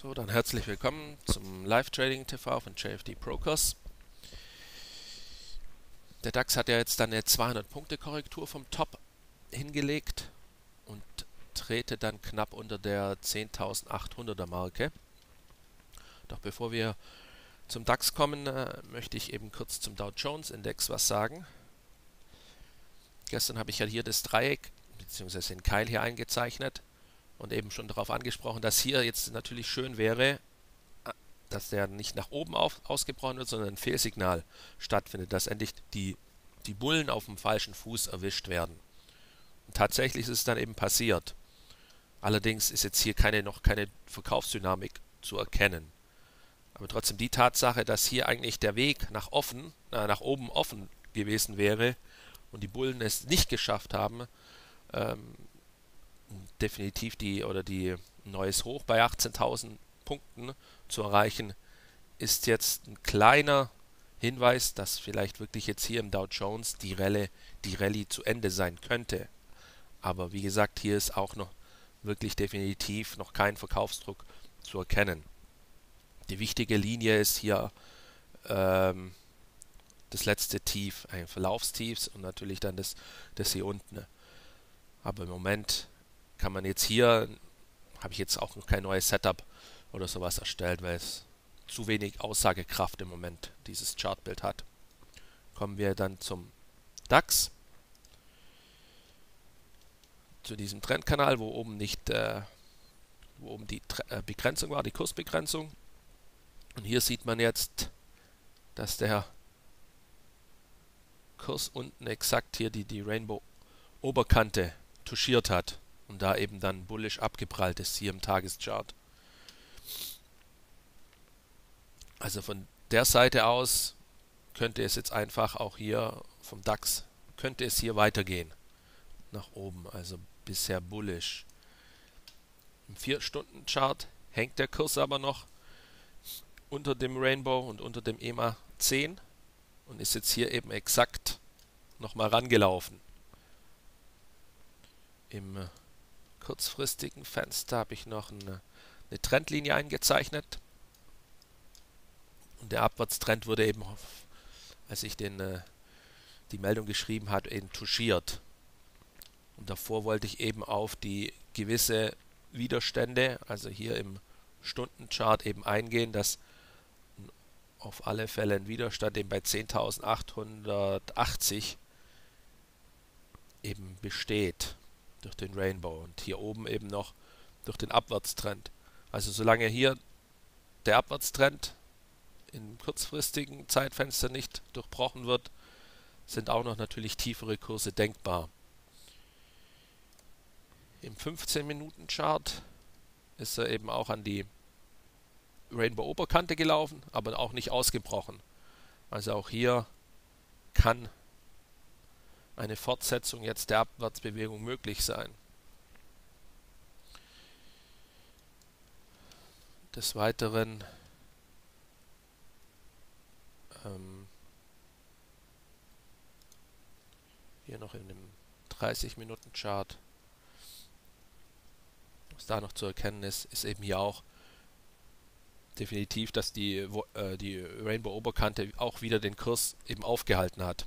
So, dann herzlich willkommen zum Live Trading TV von JFD Brokers. Der DAX hat ja jetzt dann eine 200-Punkte-Korrektur vom Top hingelegt und trete dann knapp unter der 10.800er Marke. Doch bevor wir zum DAX kommen, äh, möchte ich eben kurz zum Dow Jones Index was sagen. Gestern habe ich ja hier das Dreieck bzw. den Keil hier eingezeichnet und eben schon darauf angesprochen, dass hier jetzt natürlich schön wäre, dass der nicht nach oben auf, ausgebrochen wird, sondern ein Fehlsignal stattfindet, dass endlich die, die Bullen auf dem falschen Fuß erwischt werden. Und tatsächlich ist es dann eben passiert. Allerdings ist jetzt hier keine, noch keine Verkaufsdynamik zu erkennen. Aber trotzdem die Tatsache, dass hier eigentlich der Weg nach offen, äh, nach oben offen gewesen wäre und die Bullen es nicht geschafft haben, ähm, definitiv die oder die neues Hoch bei 18.000 Punkten zu erreichen, ist jetzt ein kleiner Hinweis, dass vielleicht wirklich jetzt hier im Dow Jones die Rallye, die Rallye zu Ende sein könnte. Aber wie gesagt, hier ist auch noch wirklich definitiv noch kein Verkaufsdruck zu erkennen. Die wichtige Linie ist hier ähm, das letzte Tief, ein Verlaufstiefs und natürlich dann das, das hier unten. Aber im Moment kann man jetzt hier, habe ich jetzt auch noch kein neues Setup oder sowas erstellt, weil es zu wenig Aussagekraft im Moment dieses Chartbild hat. Kommen wir dann zum DAX. Zu diesem Trendkanal, wo oben nicht, äh, wo oben die äh, Begrenzung war, die Kursbegrenzung. Und hier sieht man jetzt, dass der Kurs unten exakt hier die, die Rainbow-Oberkante touchiert hat und da eben dann bullisch abgeprallt ist hier im Tageschart. Also von der Seite aus könnte es jetzt einfach auch hier vom DAX, könnte es hier weitergehen. Nach oben, also bisher bullisch. Im 4-Stunden-Chart hängt der Kurs aber noch unter dem Rainbow und unter dem EMA 10 und ist jetzt hier eben exakt nochmal rangelaufen. Im kurzfristigen Fenster habe ich noch eine, eine Trendlinie eingezeichnet. Und der Abwärtstrend wurde eben, als ich den, äh, die Meldung geschrieben habe, eben touchiert. Und davor wollte ich eben auf die gewisse Widerstände, also hier im Stundenchart eben eingehen, dass auf alle Fälle ein Widerstand eben bei 10.880 eben besteht durch den Rainbow und hier oben eben noch durch den Abwärtstrend. Also solange hier der Abwärtstrend im kurzfristigen Zeitfenster nicht durchbrochen wird, sind auch noch natürlich tiefere Kurse denkbar. Im 15-Minuten-Chart ist er eben auch an die Rainbow-Oberkante gelaufen, aber auch nicht ausgebrochen. Also auch hier kann eine Fortsetzung jetzt der Abwärtsbewegung möglich sein. Des Weiteren ähm, hier noch in dem 30-Minuten-Chart, was da noch zu erkennen ist, ist eben hier auch definitiv, dass die, äh, die Rainbow-Oberkante auch wieder den Kurs eben aufgehalten hat.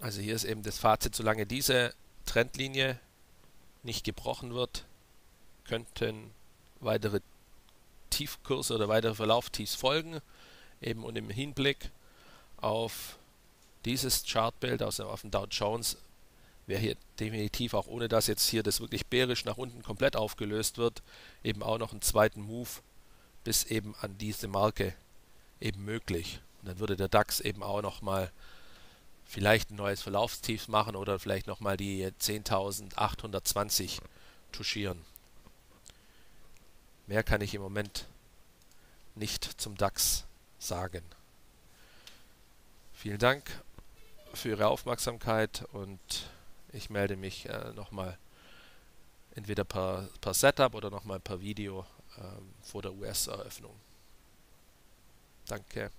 Also hier ist eben das Fazit, solange diese Trendlinie nicht gebrochen wird, könnten weitere Tiefkurse oder weitere Verlauftiefs folgen. Eben und im Hinblick auf dieses Chartbild, also auf dem Dow Jones, wäre hier definitiv auch ohne dass jetzt hier das wirklich bärisch nach unten komplett aufgelöst wird, eben auch noch einen zweiten Move bis eben an diese Marke eben möglich. Und dann würde der DAX eben auch noch mal vielleicht ein neues Verlaufstief machen oder vielleicht nochmal die 10.820 touchieren. Mehr kann ich im Moment nicht zum DAX sagen. Vielen Dank für Ihre Aufmerksamkeit und ich melde mich äh, nochmal entweder per, per Setup oder nochmal per Video ähm, vor der US-Eröffnung. Danke.